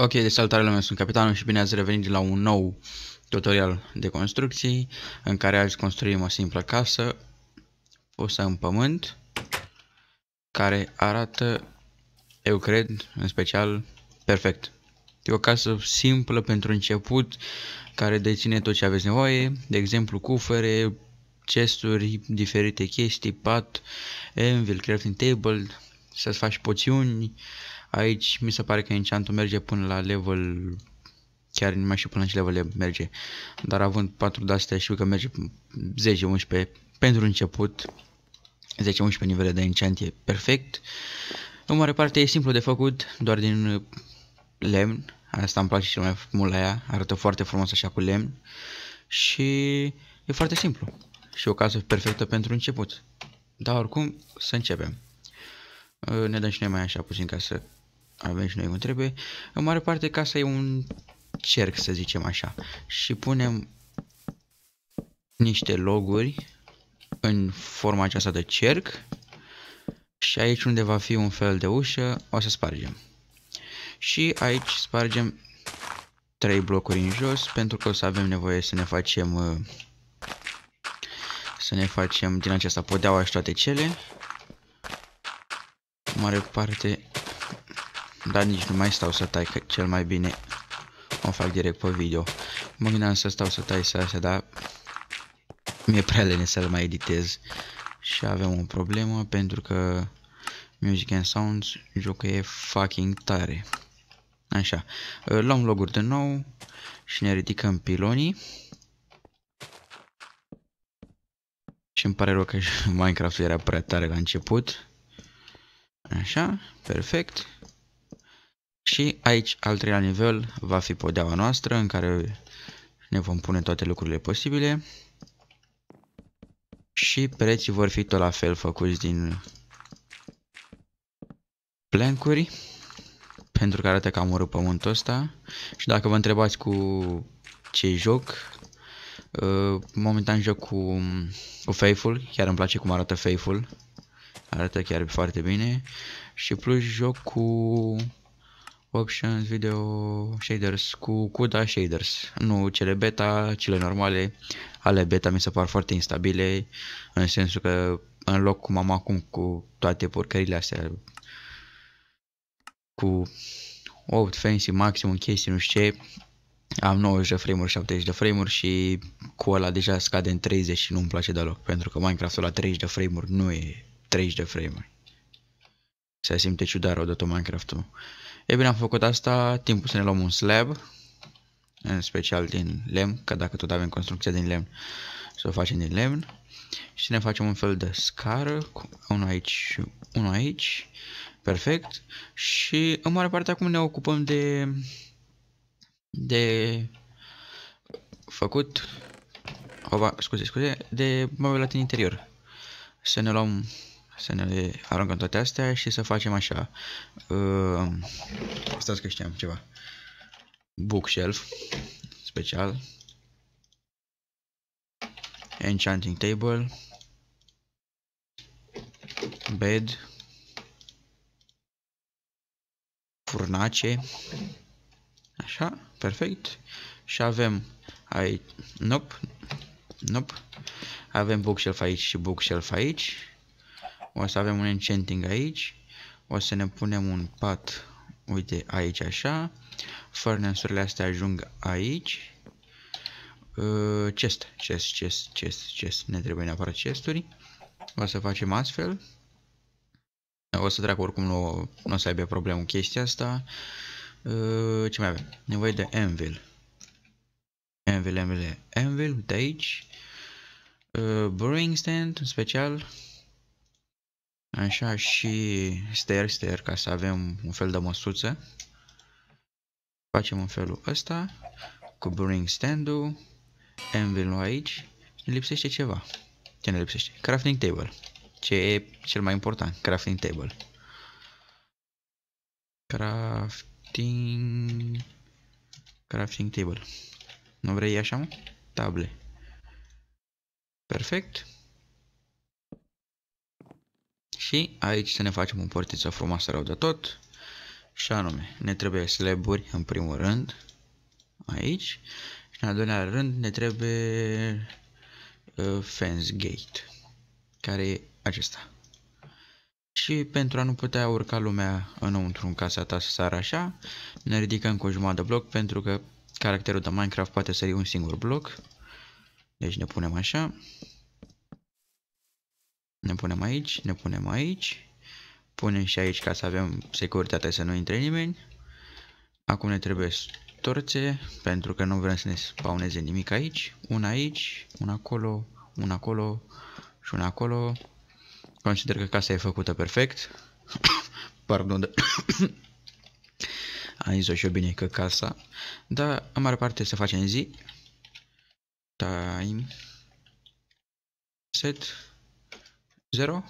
Ok, de salutare lumea, sunt capitanul și bine ați revenit la un nou tutorial de construcții în care azi construim o simplă casă pusă în pământ care arată, eu cred, în special, perfect. E o casă simplă pentru început care deține tot ce aveți nevoie, de exemplu cufere, chesturi, diferite chestii, pat, anvil, crafting table, să-ți faci poțiuni, Aici mi se pare că enchantul merge până la level chiar nu mai știu până la ce level merge. Dar având 4 de astea știu că merge 10-11 pentru început. 10-11 nivele de enchant e perfect. În mare parte e simplu de făcut, doar din lemn. Asta îmi place cel mai mult la ea, arată foarte frumos așa cu lemn. Și e foarte simplu. Și o casă perfectă pentru început. Dar oricum, să începem. Ne dăm și noi mai așa puțin ca să avem și noi cum trebuie. În mare parte casa e un cerc, să zicem așa. Și punem niște loguri în forma aceasta de cerc și aici unde va fi un fel de ușă o să spargem. Și aici spargem trei blocuri în jos pentru că o să avem nevoie să ne facem uh, să ne facem din aceasta podeaua și toate cele. În mare parte dar nici nu mai stau să tai, că cel mai bine o fac direct pe video. Mă gândeam să stau să tai să astea, dar mi-e prea lene să-l mai editez. Și avem o problemă pentru că Music and Sounds jocul e fucking tare. Așa, luăm loguri de nou și ne ridicăm pilonii. Și îmi pare rău că Minecraft era prea tare la început. Așa, perfect. Și aici, al treilea nivel, va fi podeaua noastră în care ne vom pune toate lucrurile posibile. Și pereții vor fi tot la fel făcuți din plancuri. Pentru că arată cam urât pământul ăsta. Și dacă vă întrebați cu ce joc, uh, momentan joc cu, cu Faithful, chiar îmi place cum arată Faithful. Arată chiar foarte bine. Și plus joc cu Options, Video Shaders cu CUDA Shaders, nu cele beta, cele normale ale beta mi se par foarte instabile, în sensul că în loc cum am acum cu toate porcările astea, cu 8 fancy maximum chestii, nu știu ce, am 90 de frame-uri, 70 de frame-uri și cu ăla deja scade în 30 și nu-mi place deloc, pentru că Minecraft-ul la 30 de frame-uri nu e 30 de frame-uri. Se simte ciudat rău de tot Minecraft-ul. E bine, am făcut asta, timpul să ne luăm un slab, în special din lemn, că dacă tot avem construcția din lemn, să o facem din lemn. Și să ne facem un fel de scară, unul aici și unul aici, perfect. Și în mare parte acum ne ocupăm de, de făcut, oba, scuze, scuze, de mobilat în interior. Să ne luăm să ne aruncăm toate astea și să facem așa. Uh, stați că știam ceva. Bookshelf, special. Enchanting table. Bed. Furnace. Așa, perfect. Și avem aici, nope, nope. Avem bookshelf aici și bookshelf aici o să avem un enchanting aici, o să ne punem un pat, uite aici așa, furnace-urile astea ajung aici, uh, chest, chest, chest, chest, chest, ne trebuie neapărat chesturi, o să facem astfel, o să treacă oricum nu, nu o să aibă problemă chestia asta, uh, ce mai avem? Nevoie de anvil, anvil, anvil, anvil, de aici, uh, brewing stand, special, Așa și stair, stair, ca să avem un fel de măsuță. Facem în felul ăsta, cu bring stand-ul, anvil aici, ne lipsește ceva. Ce ne lipsește? Crafting table. Ce e cel mai important? Crafting table. Crafting... Crafting table. Nu vrei așa, mă? Table. Perfect. Și aici să ne facem un portiță frumoasă rău de tot. Și anume, ne trebuie slaburi în primul rând, aici, și în al doilea rând ne trebuie uh, fence gate, care e acesta. Și pentru a nu putea urca lumea înăuntru în casa ta să sară așa, ne ridicăm cu o jumătate de bloc pentru că caracterul de Minecraft poate sări un singur bloc. Deci ne punem așa. Ne punem aici, ne punem aici. Punem și aici ca să avem securitate să nu intre nimeni. Acum ne trebuie torțe, pentru că nu vrem să ne spawneze nimic aici. Una aici, una acolo, una acolo și una acolo. Consider că casa e făcută perfect. Pardon. De... Am zis-o și eu bine că casa. Dar în mare parte se face în zi. Time. Set. 0.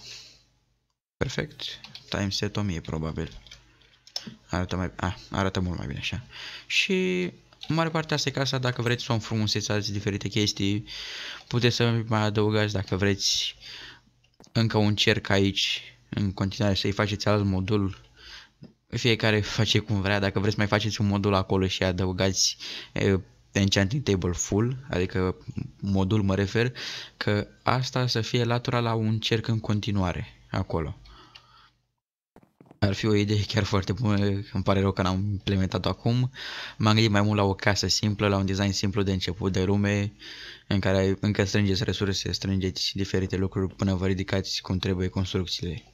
Perfect. Time set 1000 probabil. Arată, mai, a, arată mult mai bine așa. Și în mare parte asta e casa, dacă vreți să o înfrumusețați diferite chestii, puteți să mai adăugați dacă vreți încă un cerc aici, în continuare să-i faceți alt modul, fiecare face cum vrea, dacă vreți mai faceți un modul acolo și adăugați e, enchanting table full, adică modul mă refer, că asta să fie latura la un cerc în continuare acolo. Ar fi o idee chiar foarte bună, îmi pare rău că n-am implementat-o acum. M-am gândit mai mult la o casă simplă, la un design simplu de început de lume, în care încă strângeți resurse, strângeți diferite lucruri până vă ridicați cum trebuie construcțiile.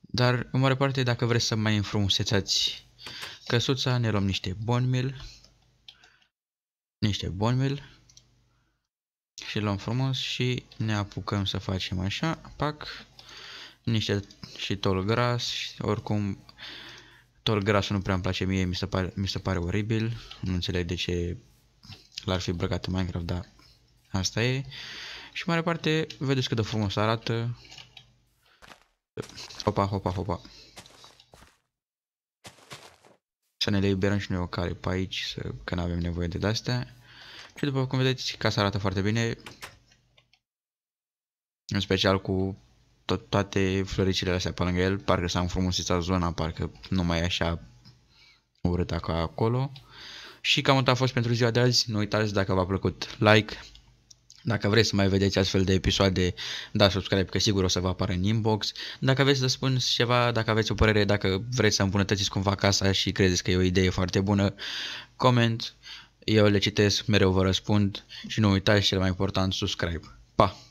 Dar, în mare parte, dacă vreți să mai înfrumusețați căsuța, ne luăm niște bone meal, niște bone meal și luăm frumos și ne apucăm să facem așa, pac, niște și tol gras, oricum tol gras nu prea îmi place mie, mi se pare, mi se pare oribil, nu înțeleg de ce l-ar fi băgat în Minecraft, dar asta e. Și mai departe, vedeți cât de frumos arată. Hopa, hopa, hopa. Să ne le liberăm și noi o cale pe aici, să, că nu avem nevoie de astea. Și după cum vedeți, casa arată foarte bine. În special cu tot, toate floricile astea pe lângă el, parcă s-a înfrumusețat zona, parcă nu mai e așa urât ca acolo. Și cam atât a fost pentru ziua de azi. Nu uitați dacă v-a plăcut like. Dacă vreți să mai vedeți astfel de episoade, da subscribe că sigur o să vă apară în inbox. Dacă vreți să spuneți ceva, dacă aveți o părere, dacă vreți să îmbunătățiți cumva casa și credeți că e o idee foarte bună, coment. Eu le citesc, mereu vă răspund și nu uitați cel mai important, subscribe. Pa!